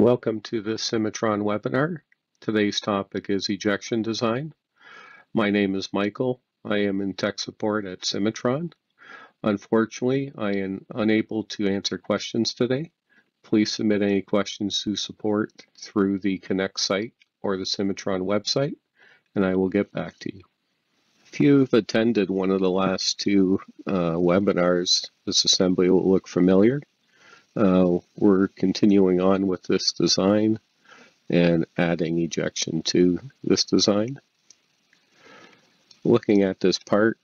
Welcome to the Cimatron webinar. Today's topic is ejection design. My name is Michael. I am in tech support at Cimatron. Unfortunately, I am unable to answer questions today. Please submit any questions to support through the Connect site or the Cimatron website, and I will get back to you. If you've attended one of the last two uh, webinars, this assembly will look familiar. Uh, we're continuing on with this design and adding ejection to this design. Looking at this part,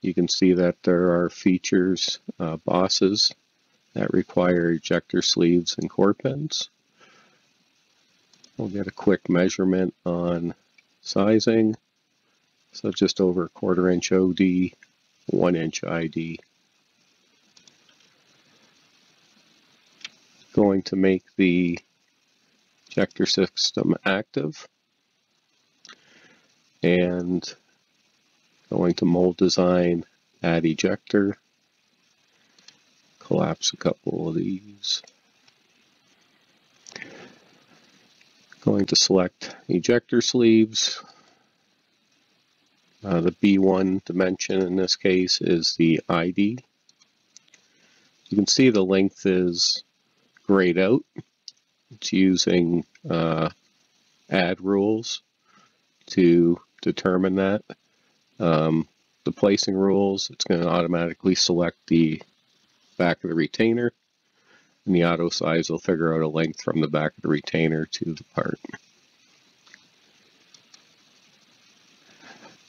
you can see that there are features, uh, bosses, that require ejector sleeves and core pins. We'll get a quick measurement on sizing. So just over a quarter inch OD, one inch ID. Going to make the ejector system active and going to mold design, add ejector, collapse a couple of these. Going to select ejector sleeves. Uh, the B1 dimension in this case is the ID. You can see the length is grayed out. It's using uh, add rules to determine that. Um, the placing rules, it's going to automatically select the back of the retainer, and the auto size will figure out a length from the back of the retainer to the part.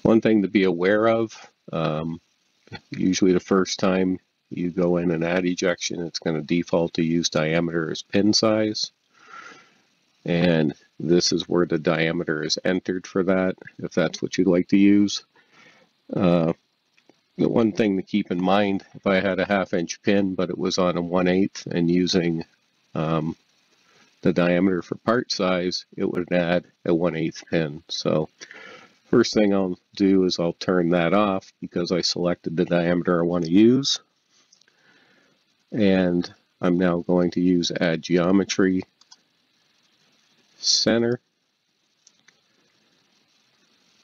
One thing to be aware of, um, usually the first time you go in and add ejection, it's going to default to use diameter as pin size. And this is where the diameter is entered for that, if that's what you'd like to use. Uh, the one thing to keep in mind, if I had a half inch pin, but it was on a 1 8 and using um, the diameter for part size, it would add a 1 8 pin. So first thing I'll do is I'll turn that off because I selected the diameter I want to use and I'm now going to use add geometry center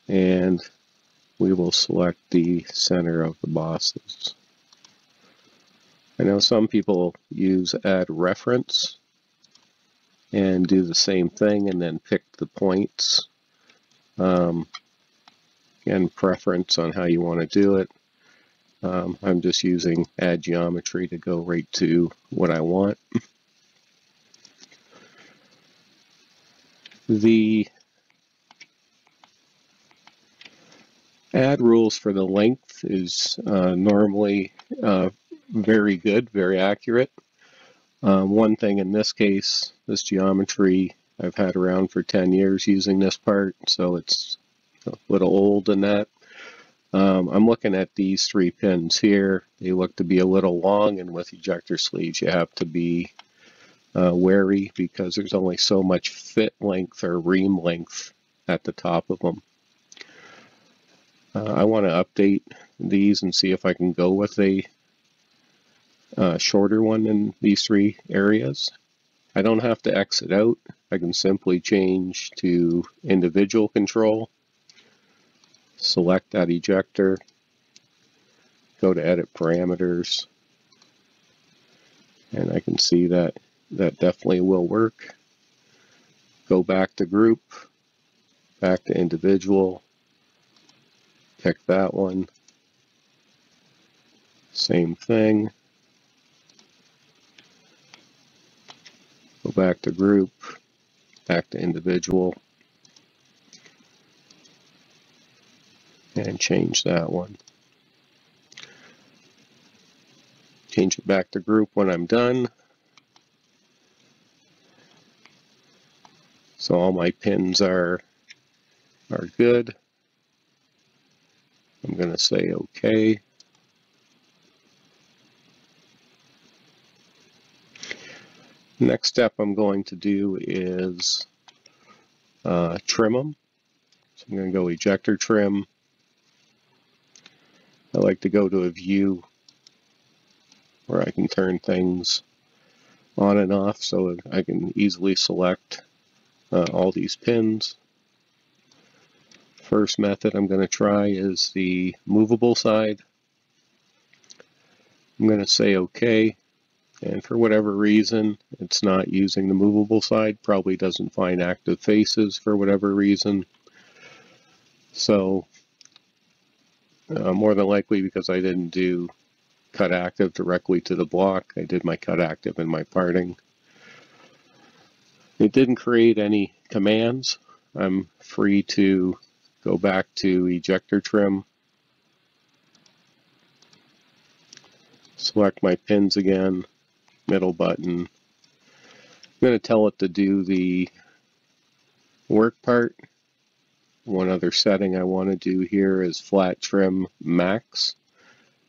and we will select the center of the bosses. I know some people use add reference and do the same thing and then pick the points. Um, again, preference on how you want to do it. Um, I'm just using add geometry to go right to what I want. The add rules for the length is uh, normally uh, very good, very accurate. Um, one thing in this case, this geometry I've had around for 10 years using this part, so it's a little old in that. Um, I'm looking at these three pins here. They look to be a little long and with ejector sleeves you have to be uh, wary because there's only so much fit length or ream length at the top of them. Uh, I want to update these and see if I can go with a uh, shorter one in these three areas. I don't have to exit out. I can simply change to individual control select that ejector, go to edit parameters, and I can see that that definitely will work. Go back to group, back to individual, pick that one, same thing. Go back to group, back to individual, and change that one. Change it back to group when I'm done. So all my pins are, are good. I'm going to say OK. Next step I'm going to do is uh, trim them. So I'm going to go ejector trim, I like to go to a view where I can turn things on and off so I can easily select uh, all these pins. First method I'm going to try is the movable side. I'm going to say OK and for whatever reason it's not using the movable side, probably doesn't find active faces for whatever reason. So uh, more than likely because I didn't do cut active directly to the block. I did my cut active and my parting. It didn't create any commands. I'm free to go back to ejector trim, select my pins again, middle button. I'm going to tell it to do the work part. One other setting I want to do here is flat trim max.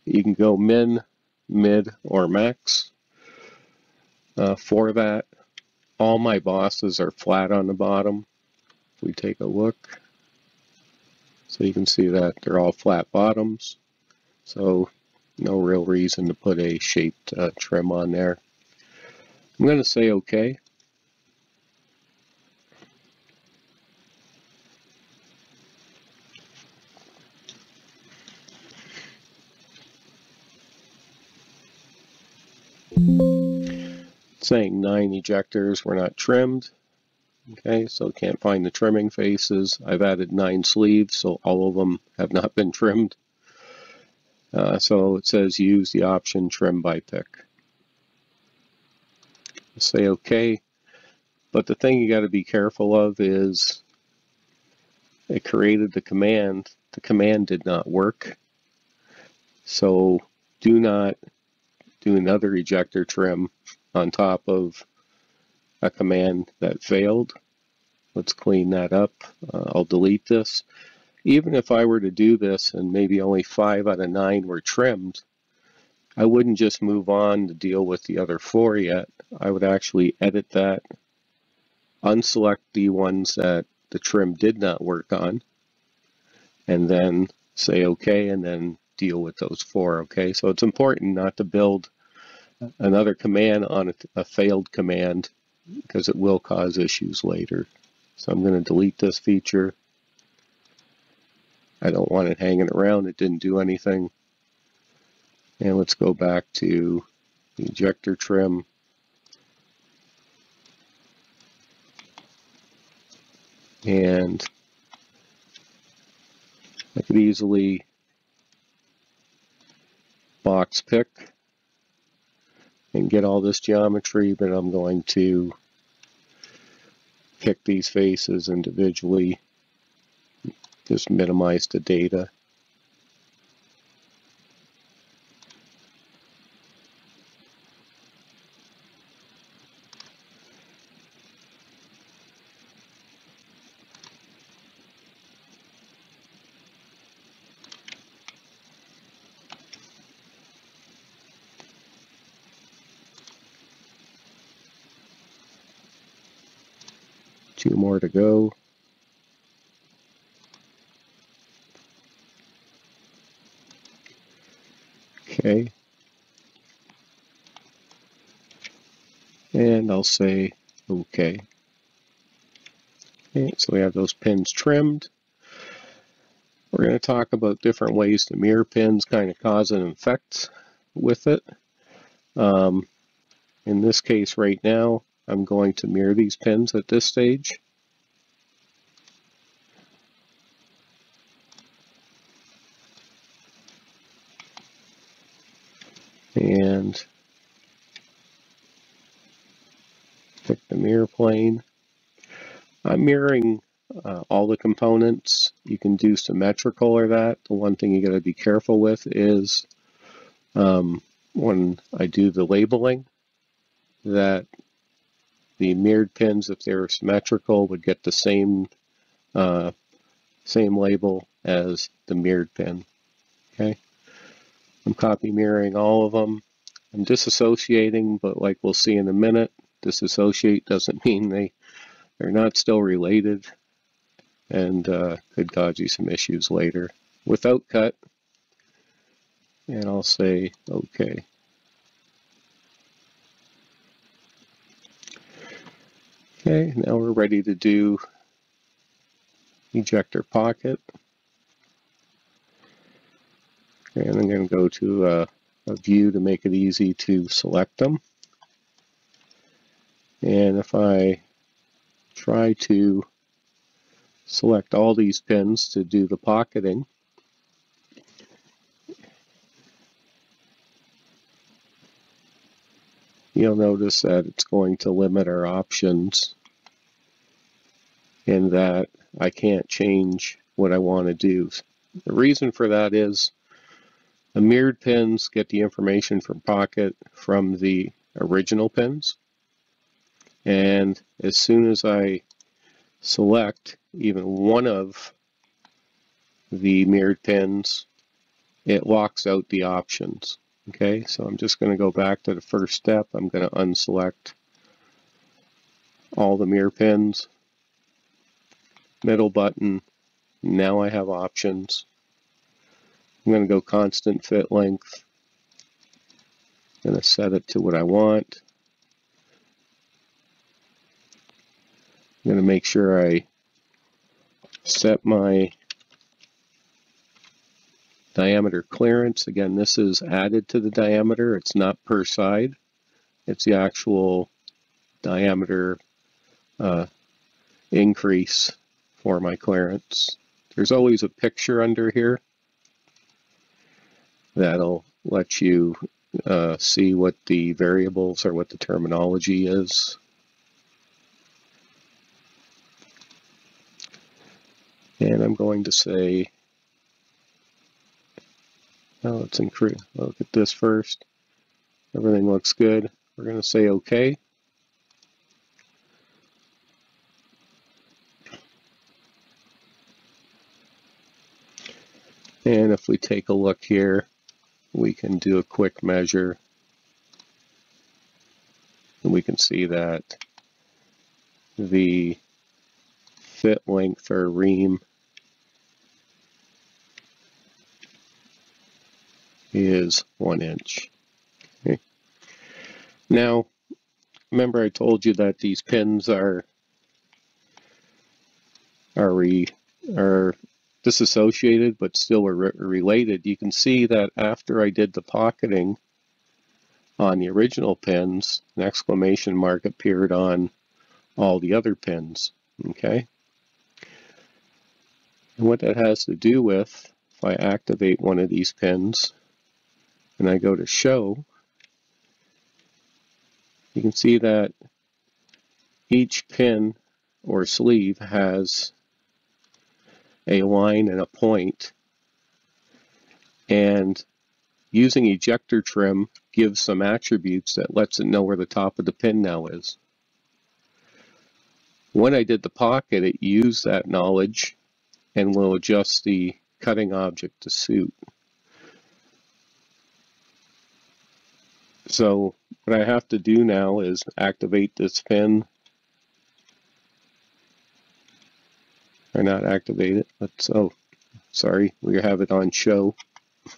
You can go min, mid, or max. Uh, for that, all my bosses are flat on the bottom. If we take a look, so you can see that they're all flat bottoms. So no real reason to put a shaped uh, trim on there. I'm going to say OK. Saying nine ejectors were not trimmed. Okay, so can't find the trimming faces. I've added nine sleeves, so all of them have not been trimmed. Uh, so it says use the option trim by pick. Say OK. But the thing you got to be careful of is it created the command. The command did not work. So do not do another ejector trim on top of a command that failed. Let's clean that up. Uh, I'll delete this. Even if I were to do this and maybe only five out of nine were trimmed, I wouldn't just move on to deal with the other four yet. I would actually edit that, unselect the ones that the trim did not work on, and then say OK, and then deal with those four, okay? So it's important not to build another command on a, a failed command because it will cause issues later. So I'm going to delete this feature. I don't want it hanging around. It didn't do anything. And let's go back to the ejector trim. And I could easily box pick and get all this geometry, but I'm going to pick these faces individually, just minimize the data. Say okay. Okay, so we have those pins trimmed. We're going to talk about different ways to mirror pins kind of cause an effect with it. Um, in this case right now, I'm going to mirror these pins at this stage. And pick the mirror plane. I'm mirroring uh, all the components. You can do symmetrical or that. The one thing you got to be careful with is um, when I do the labeling that the mirrored pins, if they were symmetrical, would get the same uh, same label as the mirrored pin. Okay, I'm copy mirroring all of them. I'm disassociating, but like we'll see in a minute, disassociate doesn't mean they they're not still related, and uh, could cause you some issues later. Without cut, and I'll say okay. Okay, now we're ready to do ejector pocket. And I'm going to go to a, a view to make it easy to select them. And if I try to select all these pins to do the pocketing, you'll notice that it's going to limit our options and that I can't change what I want to do. The reason for that is the mirrored pins get the information from Pocket from the original pins. And as soon as I select even one of the mirrored pins, it locks out the options. Okay, so I'm just going to go back to the first step. I'm going to unselect all the mirror pins, middle button. Now I have options. I'm going to go constant fit length. I'm going to set it to what I want. I'm going to make sure I set my diameter clearance. Again, this is added to the diameter. It's not per side. It's the actual diameter uh, increase for my clearance. There's always a picture under here that'll let you uh, see what the variables or what the terminology is. And I'm going to say, oh, now let's increase, look at this first. Everything looks good. We're going to say OK. And if we take a look here, we can do a quick measure and we can see that the fit length or ream is one inch. Okay. Now, remember I told you that these pins are are re, are disassociated but still re related, you can see that after I did the pocketing on the original pins, an exclamation mark appeared on all the other pins, okay? And what that has to do with, if I activate one of these pins and I go to show, you can see that each pin or sleeve has a line and a point. And using ejector trim gives some attributes that lets it know where the top of the pin now is. When I did the pocket, it used that knowledge and we'll adjust the cutting object to suit. So what I have to do now is activate this pin or not activate it. Let's, oh, sorry, we have it on show.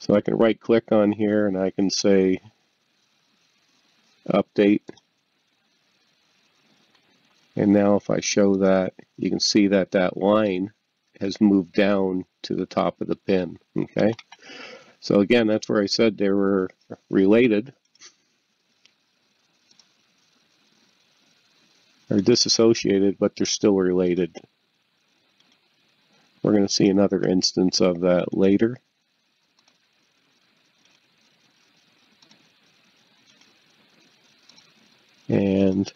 so I can right click on here and I can say update. And now if I show that, you can see that that line has moved down to the top of the pin, okay? So again, that's where I said they were related. are disassociated, but they're still related. We're going to see another instance of that later. And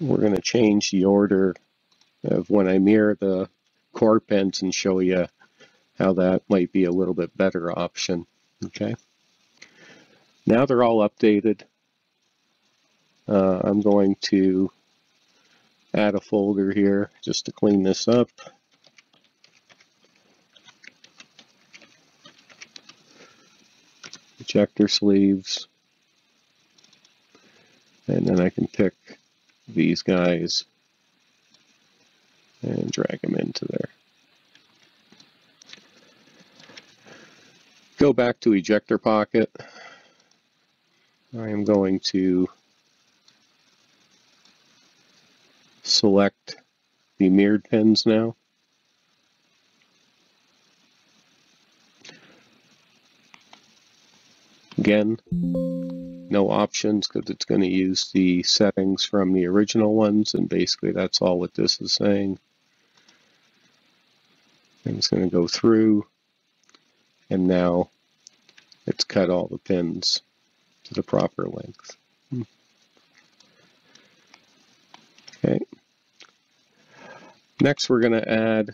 we're going to change the order of when I mirror the core pins and show you how that might be a little bit better option. Okay. Now they're all updated. Uh, I'm going to add a folder here just to clean this up. Ejector sleeves. And then I can pick these guys and drag them into there. Go back to ejector pocket. I am going to select the mirrored pins now. Again, no options because it's going to use the settings from the original ones and basically that's all what this is saying. And it's going to go through and now it's cut all the pins to the proper length. Okay. Next we're going to add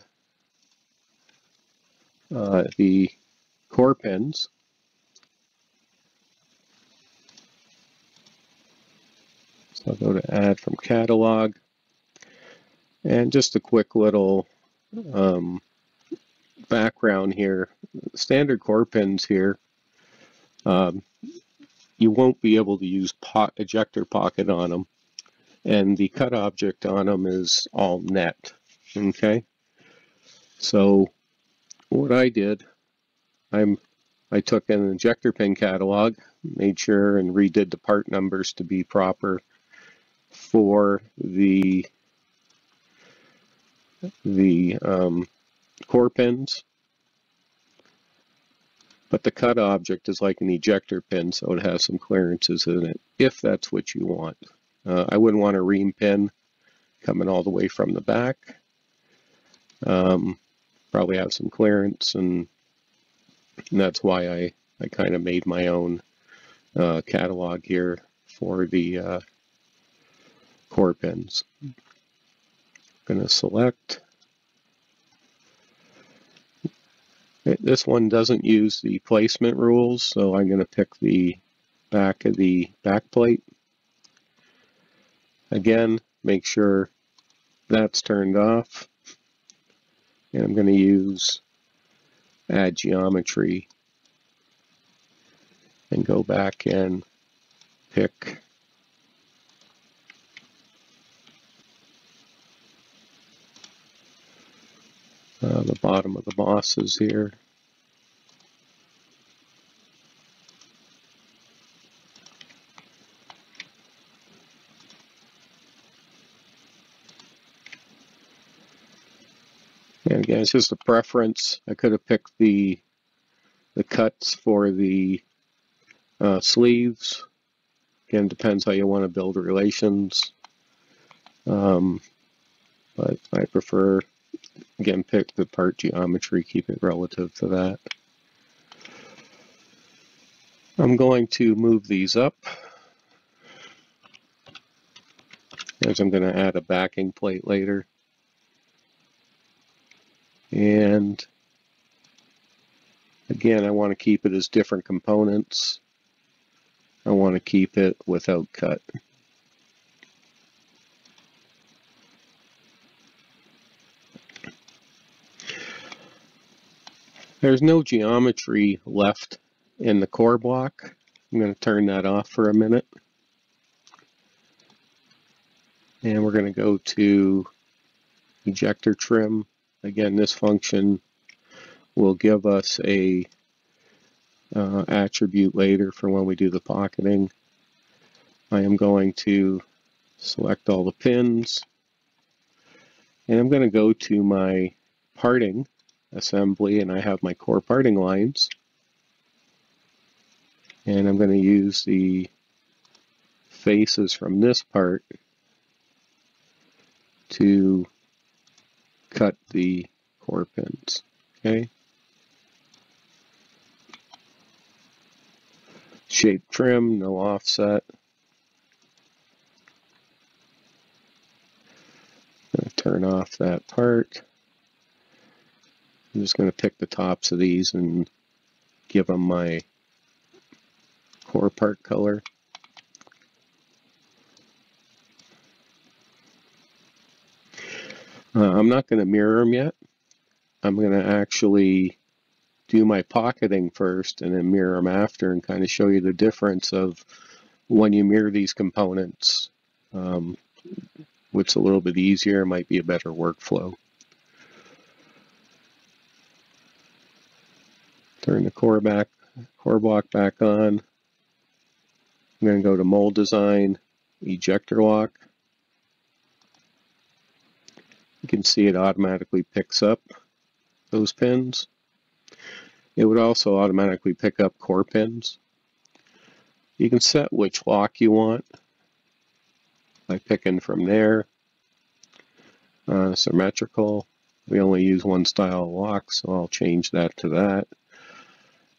uh, the core pins. I'll go to add from catalog. And just a quick little um, background here. Standard core pins here, um, you won't be able to use pot, ejector pocket on them. And the cut object on them is all net, okay? So what I did, I'm I took an ejector pin catalog, made sure and redid the part numbers to be proper for the the um, core pins. But the cut object is like an ejector pin, so it has some clearances in it, if that's what you want. Uh, I wouldn't want a ream pin coming all the way from the back. Um, probably have some clearance, and, and that's why I, I kind of made my own uh, catalog here for the uh, core pins. going to select. This one doesn't use the placement rules, so I'm going to pick the back of the back plate. Again, make sure that's turned off. And I'm going to use add geometry and go back and pick uh, the bottom of the bosses here. And again, it's just a preference. I could have picked the the cuts for the uh, sleeves. Again, depends how you want to build relations. Um, but I prefer Again, pick the part geometry, keep it relative to that. I'm going to move these up as I'm going to add a backing plate later. And again, I want to keep it as different components. I want to keep it without cut. There's no geometry left in the core block. I'm going to turn that off for a minute. And we're going to go to ejector trim. Again, this function will give us a uh, attribute later for when we do the pocketing. I am going to select all the pins and I'm going to go to my parting assembly and I have my core parting lines. And I'm going to use the faces from this part to cut the core pins. Okay. Shape trim, no offset. turn off that part. I'm just going to pick the tops of these and give them my core part color. Uh, I'm not going to mirror them yet. I'm going to actually do my pocketing first and then mirror them after and kind of show you the difference of when you mirror these components. Um, what's a little bit easier might be a better workflow. Turn the core back, core block back on. I'm going to go to mold design, ejector lock. You can see it automatically picks up those pins. It would also automatically pick up core pins. You can set which lock you want by picking from there. Uh, symmetrical. We only use one style of lock, so I'll change that to that.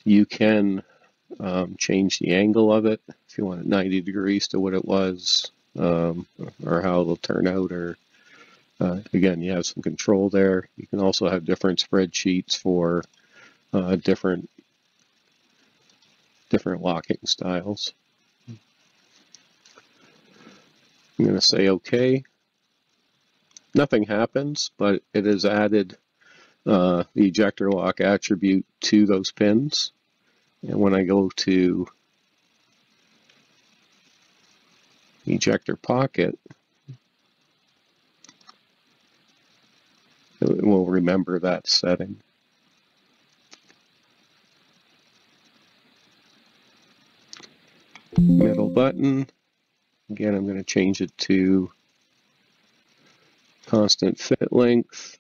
You can um, change the angle of it if you want it 90 degrees to what it was um, or how it'll turn out or uh, again you have some control there. You can also have different spreadsheets for uh, different different locking styles. I'm going to say OK nothing happens but it has added uh, the ejector lock attribute to those pins and when I go to ejector pocket, it will remember that setting. Middle button, again I'm going to change it to constant fit length.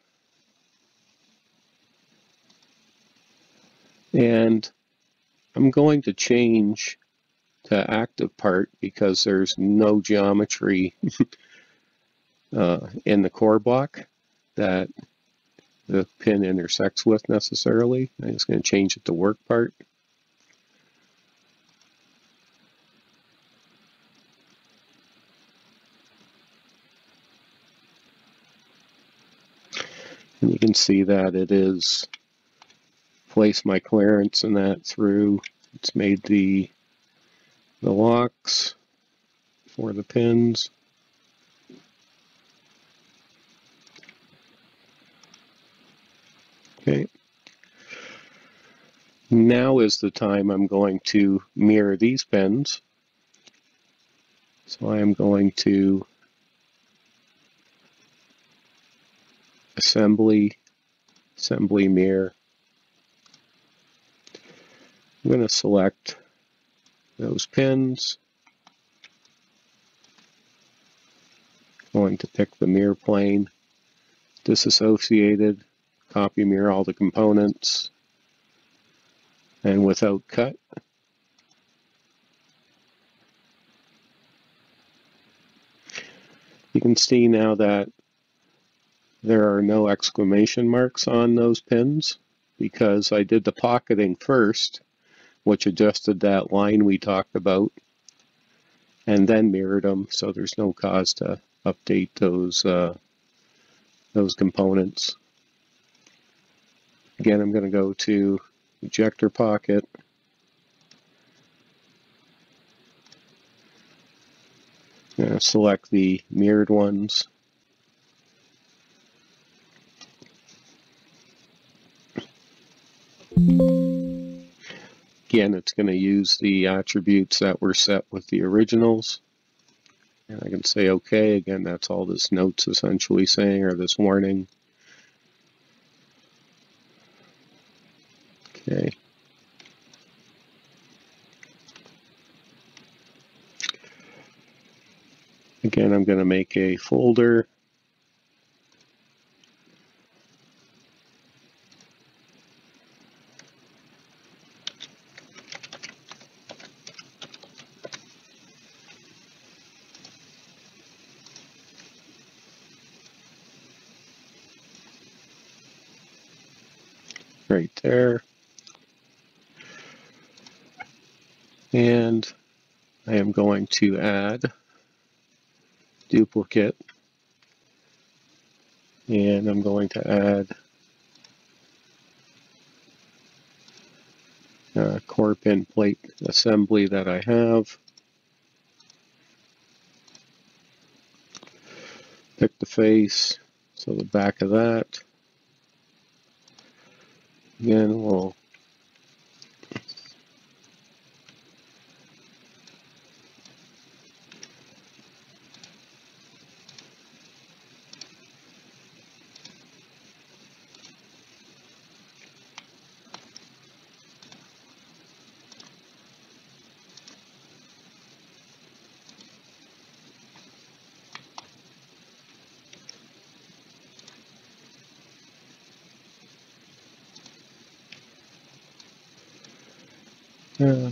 And I'm going to change to active part because there's no geometry uh, in the core block that the pin intersects with necessarily. I'm just going to change it to work part. And you can see that it is place my clearance and that through. It's made the the locks for the pins. Okay. Now is the time I'm going to mirror these pins. So I am going to assembly, assembly mirror, I'm going to select those pins. I'm Going to pick the mirror plane, disassociated, copy mirror all the components, and without cut. You can see now that there are no exclamation marks on those pins because I did the pocketing first which adjusted that line we talked about and then mirrored them so there's no cause to update those uh, those components. Again, I'm going to go to ejector pocket. select the mirrored ones. Again, it's going to use the attributes that were set with the originals. And I can say OK. Again, that's all this note's essentially saying, or this warning. Okay. Again, I'm going to make a folder to add duplicate and I'm going to add uh, a core pin plate assembly that I have. Pick the face, so the back of that. Again, we'll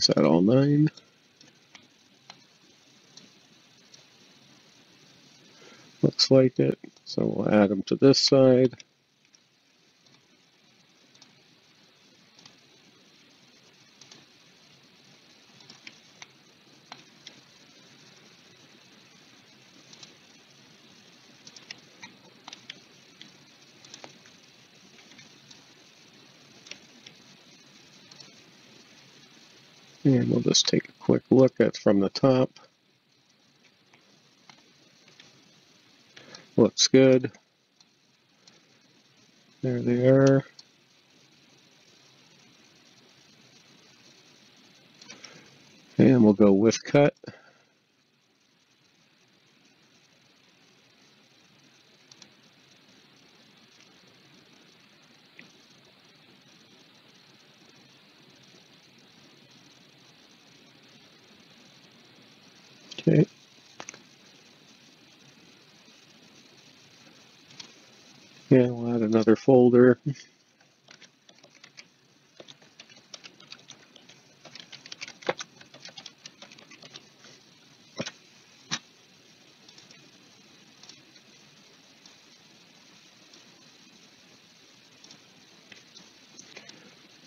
That all nine? Looks like it. So we'll add them to this side. And we'll just take a quick look at from the top. Looks good. There they are. And we'll go with cut. Okay. Yeah, we'll add another folder.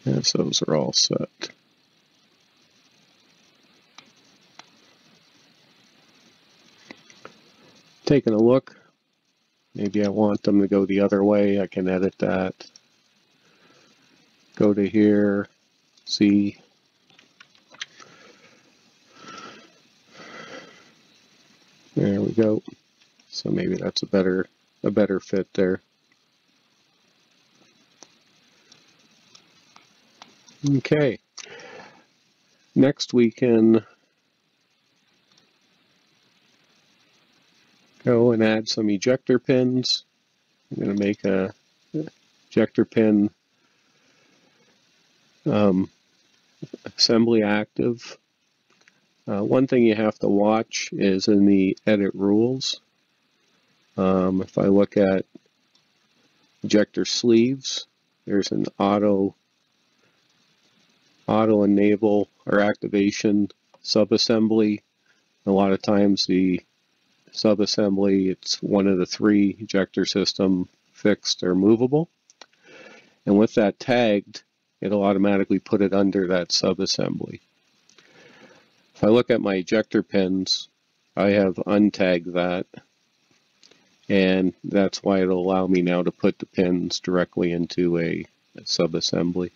Yes, those are all set. Taking a look, maybe I want them to go the other way, I can edit that. Go to here, see. There we go. So maybe that's a better a better fit there. Okay. Next we can go and add some ejector pins. I'm going to make a ejector pin um, assembly active. Uh, one thing you have to watch is in the edit rules. Um, if I look at ejector sleeves, there's an auto auto enable or activation subassembly. A lot of times the subassembly, it's one of the three ejector system fixed or movable. And with that tagged, it'll automatically put it under that subassembly. If I look at my ejector pins, I have untagged that and that's why it'll allow me now to put the pins directly into a, subassembly.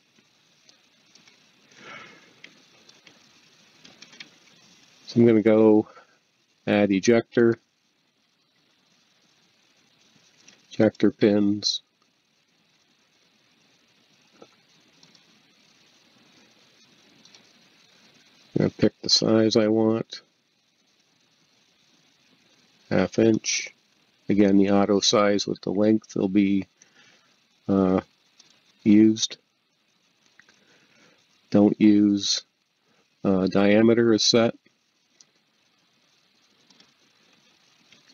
So I'm going to go add ejector, ejector pins, to pick the size I want, half inch. Again, the auto size with the length will be uh, used. Don't use uh, diameter as set.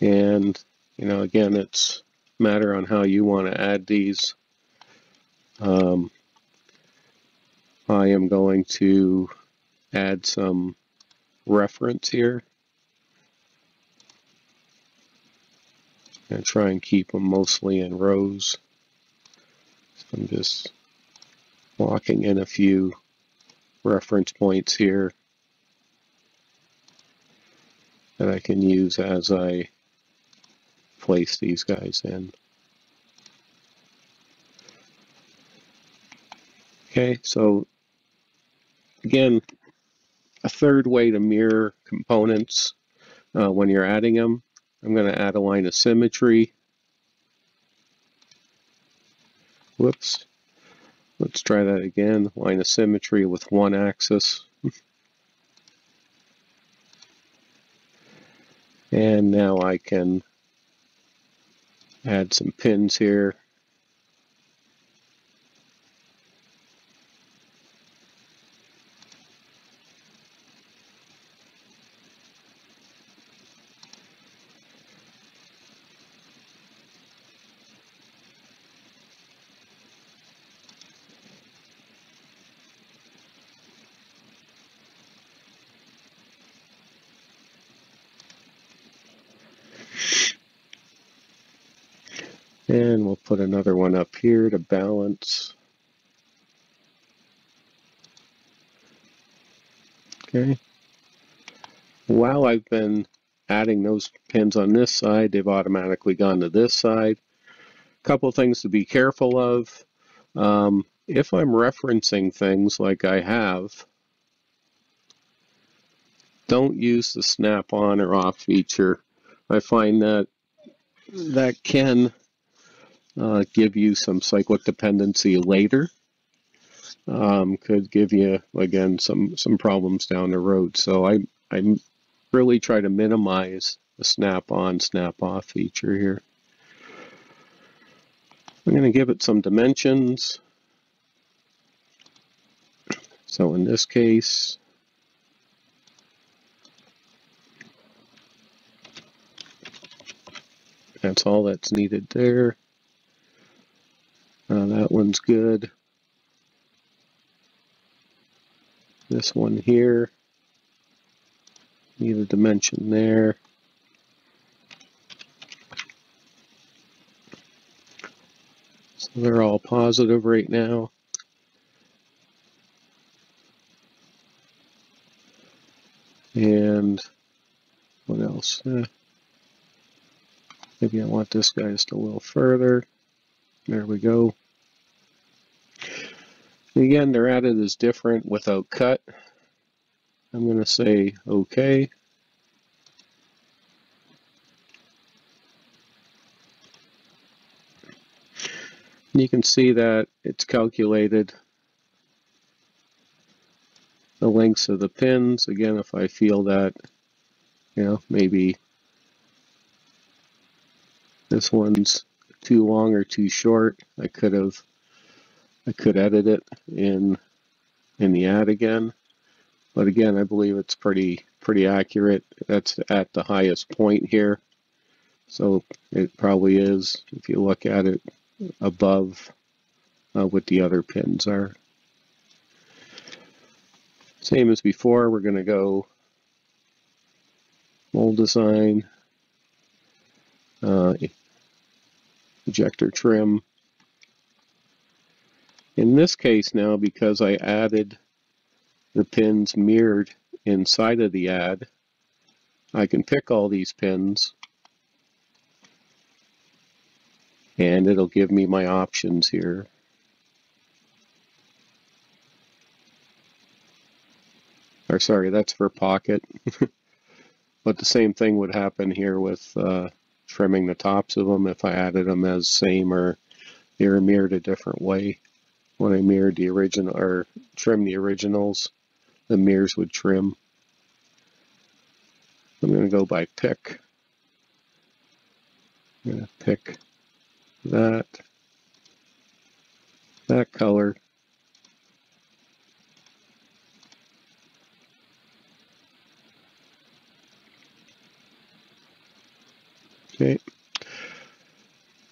And, you know, again, it's matter on how you want to add these. Um, I am going to add some reference here. and try and keep them mostly in rows. So I'm just locking in a few reference points here that I can use as I place these guys in. Okay, so again, a third way to mirror components uh, when you're adding them I'm going to add a line of symmetry. Whoops. Let's try that again. Line of symmetry with one axis. and now I can add some pins here. Balance. Okay. While I've been adding those pins on this side, they've automatically gone to this side. A couple things to be careful of. Um, if I'm referencing things like I have, don't use the snap on or off feature. I find that that can uh, give you some cyclic dependency later. Um, could give you again some some problems down the road. So I I really try to minimize the snap on snap off feature here. I'm going to give it some dimensions. So in this case, that's all that's needed there. Uh, that one's good. This one here, need a dimension there. So they're all positive right now. And what else? Uh, maybe I want this guy just a little further. There we go. Again, they're added as different without cut. I'm going to say OK. You can see that it's calculated the lengths of the pins. Again, if I feel that, you know, maybe this one's too long or too short, I could have I could edit it in in the add again. But again, I believe it's pretty pretty accurate. That's at the highest point here. So it probably is if you look at it above uh, what the other pins are. Same as before, we're going to go mold design, uh, ejector trim, in this case now, because I added the pins mirrored inside of the add, I can pick all these pins and it'll give me my options here. Or sorry, that's for pocket. but the same thing would happen here with uh, trimming the tops of them if I added them as same or they were mirrored a different way when I mirrored the original or trim the originals, the mirrors would trim. I'm going to go by pick. I'm going to pick that, that color. Okay.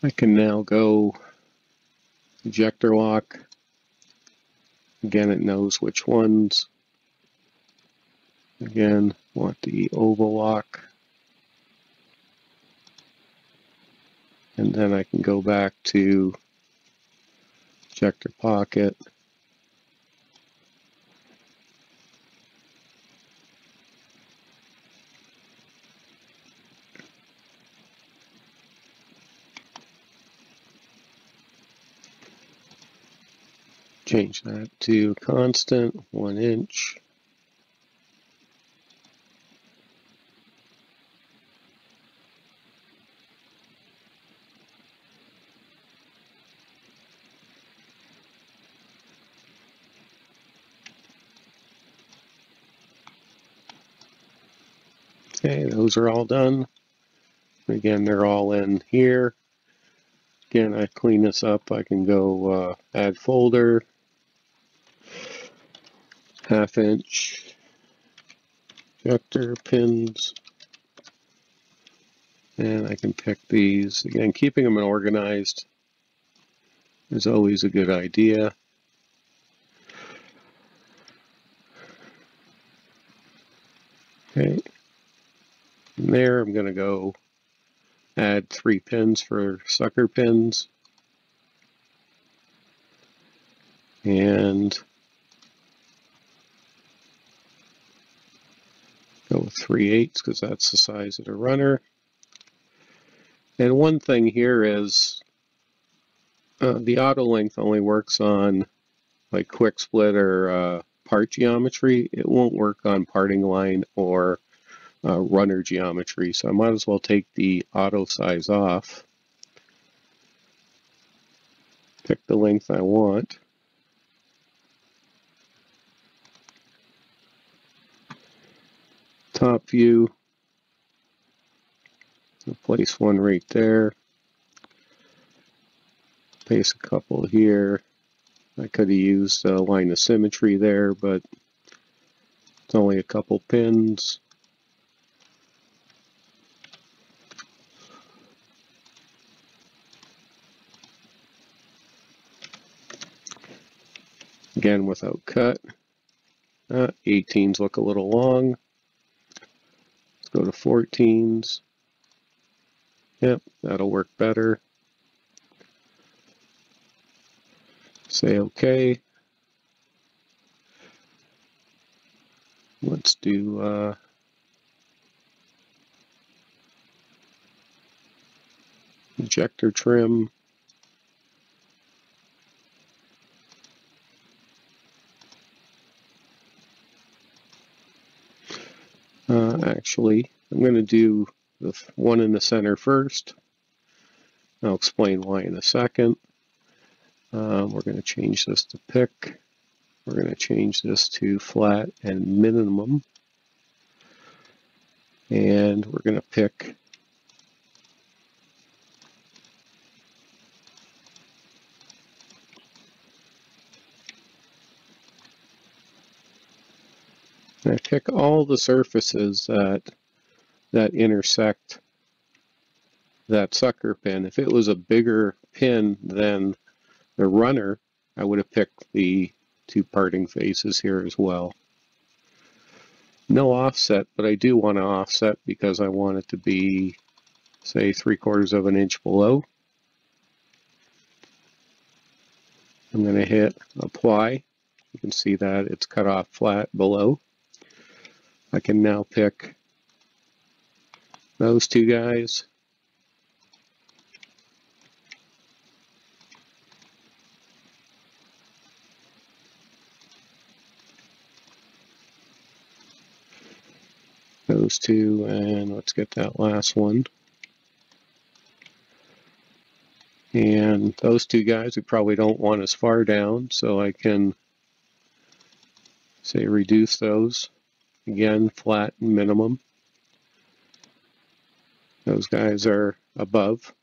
I can now go ejector lock Again, it knows which ones. Again, want the oval lock. And then I can go back to ejector pocket. Change that to constant, one inch. Okay, those are all done. Again, they're all in here. Again, I clean this up. I can go uh, add folder, half inch ejector pins. And I can pick these. Again keeping them organized is always a good idea. Okay. From there I'm going to go add three pins for sucker pins. And go with 3 eighths because that's the size of the runner. And one thing here is uh, the auto length only works on like quick split or uh, part geometry. It won't work on parting line or uh, runner geometry. So I might as well take the auto size off. Pick the length I want. Top view. I'll place one right there. Place a couple here. I could have used a line of symmetry there, but it's only a couple pins. Again, without cut. Uh, 18s look a little long. Go to 14s. Yep, that'll work better. Say OK. Let's do uh, ejector trim. Actually, I'm going to do the one in the center first. I'll explain why in a second. Um, we're going to change this to pick. We're going to change this to flat and minimum. And we're going to pick I pick all the surfaces that that intersect that sucker pin. If it was a bigger pin than the runner, I would have picked the two parting faces here as well. No offset, but I do want to offset because I want it to be, say, three quarters of an inch below. I'm going to hit apply. You can see that it's cut off flat below. I can now pick those two guys. Those two, and let's get that last one. And those two guys we probably don't want as far down, so I can say reduce those. Again, flat minimum. Those guys are above.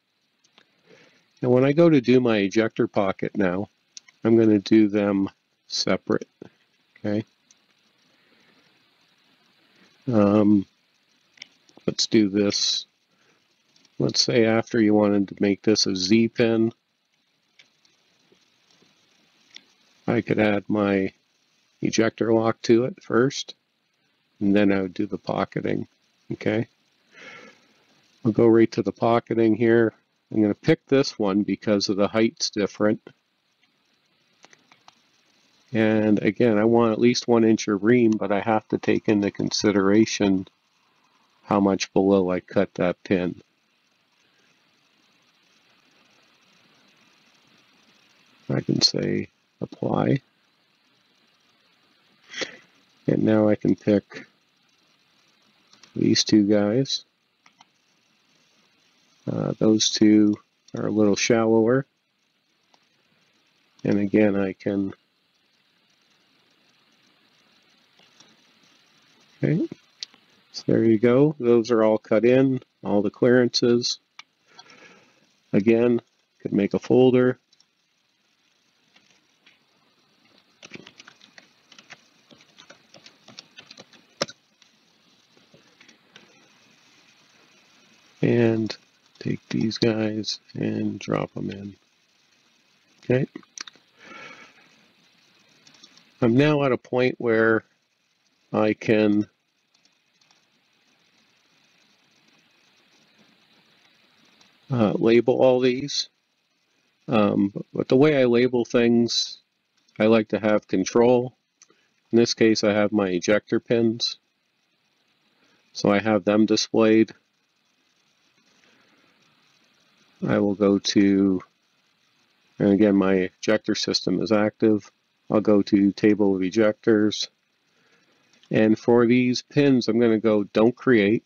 And when I go to do my ejector pocket now, I'm going to do them separate. Okay. Um, let's do this. Let's say after you wanted to make this a Z pin, I could add my ejector lock to it first and then I would do the pocketing. Okay. I'll go right to the pocketing here. I'm going to pick this one because of the height's different. And again, I want at least one inch of ream, but I have to take into consideration how much below I cut that pin. I can say apply. And now I can pick these two guys. Uh, those two are a little shallower. And again, I can Okay, so there you go. Those are all cut in, all the clearances. Again, could make a folder. And take these guys and drop them in. Okay. I'm now at a point where I can uh, label all these. Um, but the way I label things, I like to have control. In this case, I have my ejector pins. So I have them displayed. I will go to, and again, my ejector system is active. I'll go to table of ejectors. And for these pins, I'm going to go don't create.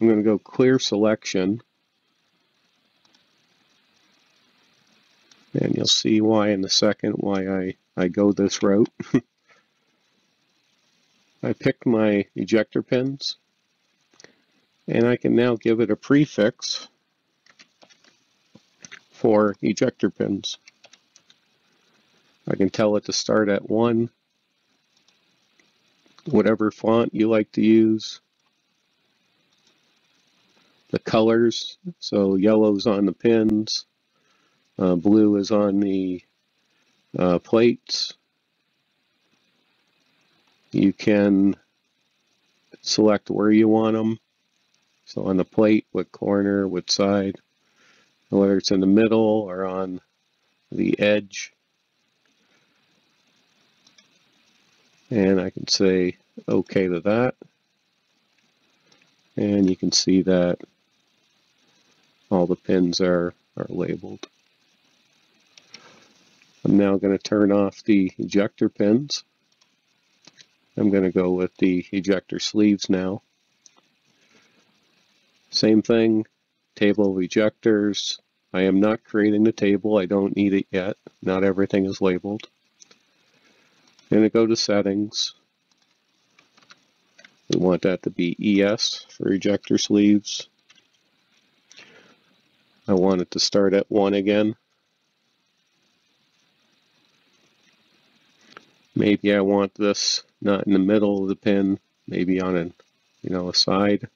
I'm going to go clear selection. And you'll see why in a second why I, I go this route. I picked my ejector pins and I can now give it a prefix for ejector pins. I can tell it to start at one, whatever font you like to use. The colors, so yellow's on the pins, uh, blue is on the uh, plates. You can select where you want them. So on the plate, what corner, what side, whether it's in the middle or on the edge. And I can say OK to that. And you can see that all the pins are, are labeled. I'm now going to turn off the ejector pins. I'm going to go with the ejector sleeves now. Same thing, table of ejectors. I am not creating the table. I don't need it yet. Not everything is labeled. Going to go to settings. We want that to be ES for ejector sleeves. I want it to start at 1 again. Maybe I want this not in the middle of the pin, maybe on a, you know, a side.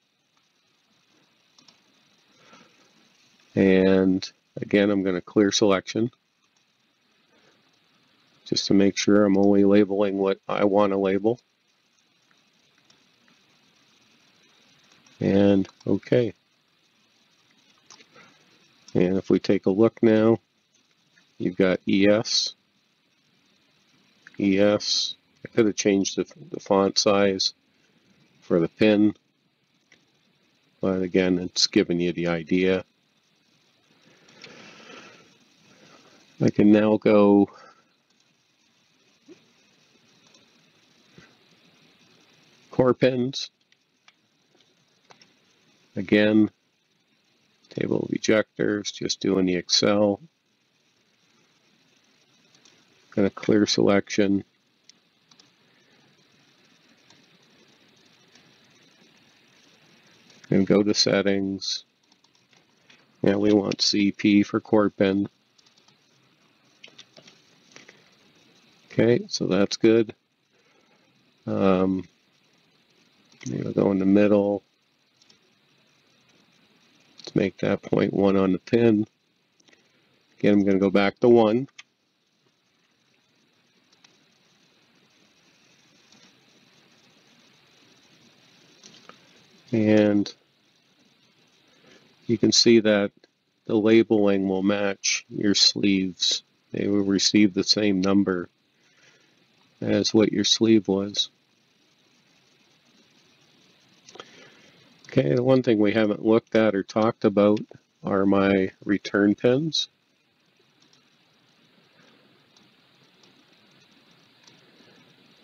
And again, I'm going to clear selection just to make sure I'm only labeling what I want to label. And okay. And if we take a look now, you've got ES, ES. I could have changed the, the font size for the pin, but again, it's giving you the idea. I can now go core pins. Again, table of ejectors, just doing the Excel. Going to clear selection. And go to settings. And we want CP for core pin. Okay, so that's good. Um, maybe go in the middle. Let's make that point one on the pin. Again, I'm going to go back to one. And you can see that the labeling will match your sleeves. They will receive the same number as what your sleeve was. Okay, the one thing we haven't looked at or talked about are my return pins.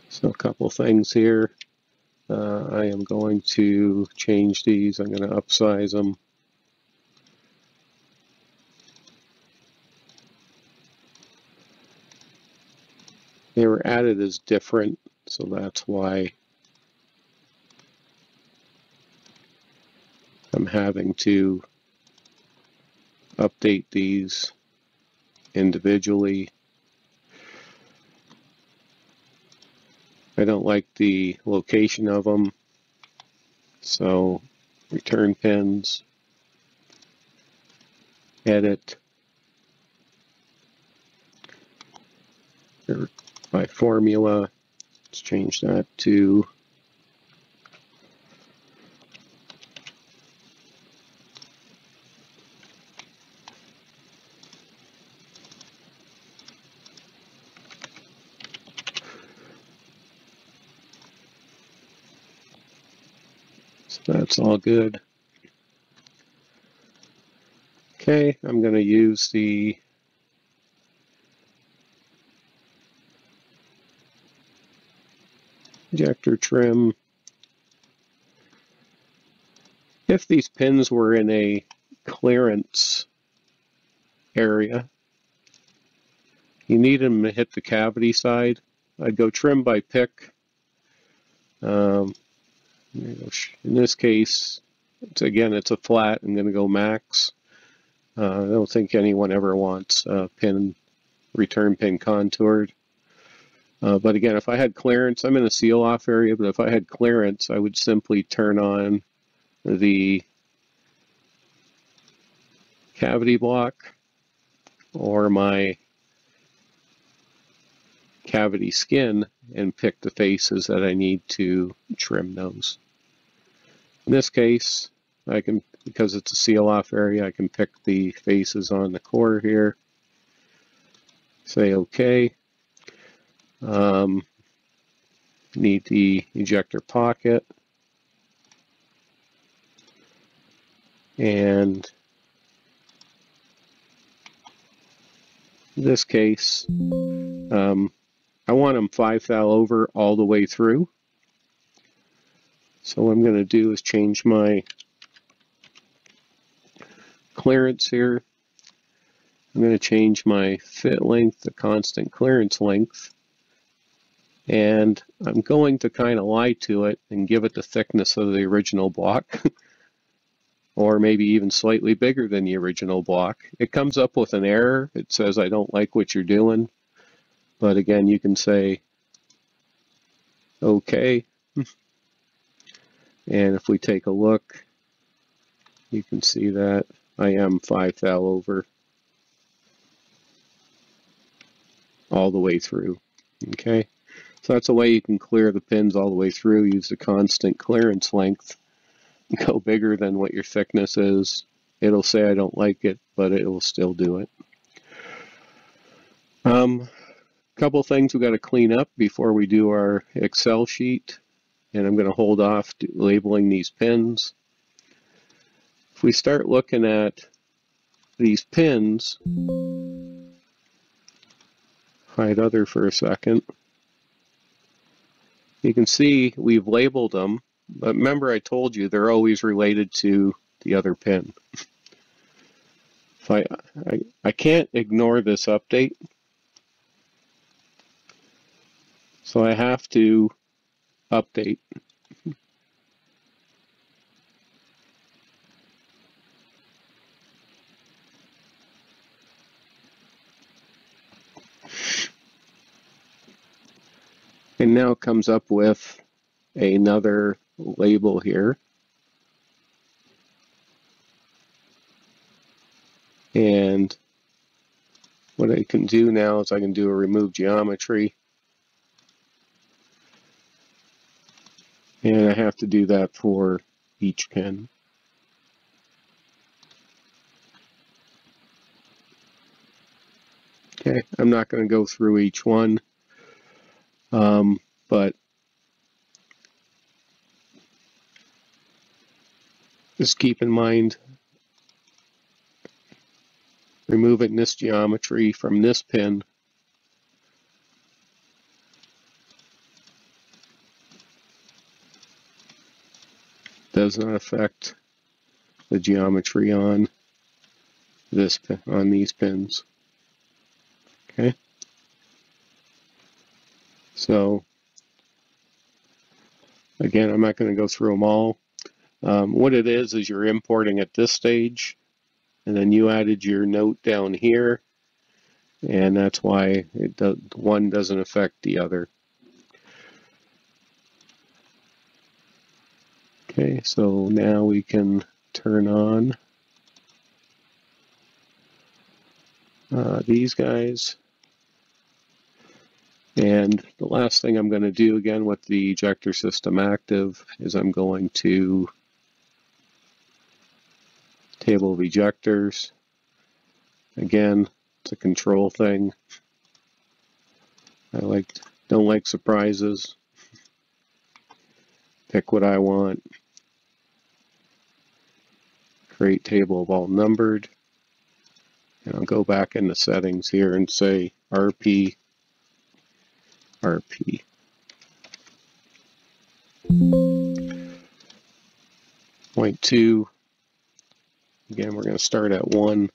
So a couple things here. Uh, I am going to change these. I'm going to upsize them. They were added as different, so that's why I'm having to update these individually. I don't like the location of them, so return pins, edit, my formula. Let's change that to that's all good. Okay, I'm going to use the ejector trim. If these pins were in a clearance area, you need them to hit the cavity side. I'd go trim by pick. Um, in this case, it's, again, it's a flat. I'm going to go max. Uh, I don't think anyone ever wants a pin, return pin contoured. Uh, but again, if I had clearance, I'm in a seal off area, but if I had clearance, I would simply turn on the cavity block or my cavity skin and pick the faces that I need to trim those. In this case, I can, because it's a seal off area, I can pick the faces on the core here. Say OK. Um, need the ejector pocket. And in this case, um, I want them 5 thou over all the way through. So what I'm going to do is change my clearance here. I'm going to change my fit length to constant clearance length. And I'm going to kind of lie to it and give it the thickness of the original block. or maybe even slightly bigger than the original block. It comes up with an error. It says, I don't like what you're doing. But again, you can say, okay. and if we take a look, you can see that I am 5 thou over all the way through. Okay, so that's a way you can clear the pins all the way through, use the constant clearance length, go bigger than what your thickness is. It'll say I don't like it, but it will still do it. Um, couple things we've got to clean up before we do our Excel sheet. And I'm going to hold off labeling these pins. If we start looking at these pins, hide other for a second, you can see we've labeled them. But remember I told you they're always related to the other pin. If I, I, I can't ignore this update So I have to update. And now it comes up with another label here. And what I can do now is I can do a remove geometry. And I have to do that for each pin. Okay, I'm not going to go through each one, um, but just keep in mind removing this geometry from this pin does not affect the geometry on this on these pins. Okay. So again, I'm not going to go through them all. Um, what it is is you're importing at this stage, and then you added your note down here, and that's why it does, one doesn't affect the other. Okay, so now we can turn on uh, these guys. And the last thing I'm going to do again with the ejector system active is I'm going to table of ejectors. Again, it's a control thing. I like don't like surprises. Pick what I want. create table of all numbered. And I'll go back in the settings here and say RP, RP. Point two, again, we're going to start at one.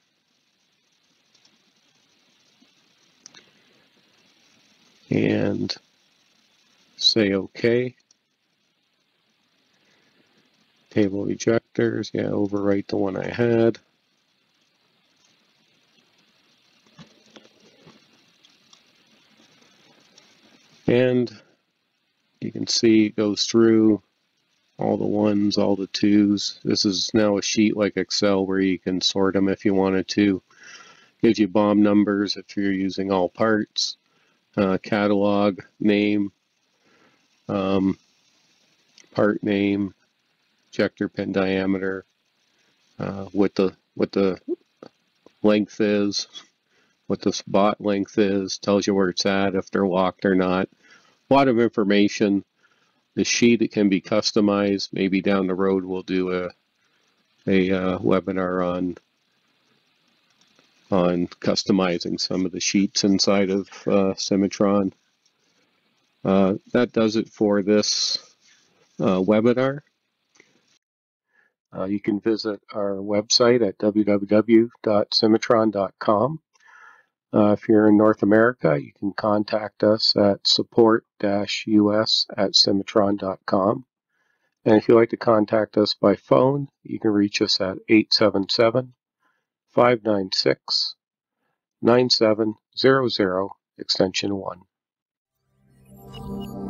And say OK. Table ejectors, yeah, overwrite the one I had. And you can see it goes through all the ones, all the twos. This is now a sheet like Excel where you can sort them if you wanted to. Gives you bomb numbers if you're using all parts, uh, catalog, name, um, part name, ejector pin diameter, uh, what the what the length is, what the spot length is, tells you where it's at, if they're locked or not. A lot of information. The sheet it can be customized. Maybe down the road we'll do a a uh, webinar on on customizing some of the sheets inside of uh, Cimatron. Uh, that does it for this uh, webinar. Uh, you can visit our website at www.cimatron.com. Uh, if you're in North America, you can contact us at support-us at cimatron.com. And if you'd like to contact us by phone, you can reach us at 877 596 9700 extension 1.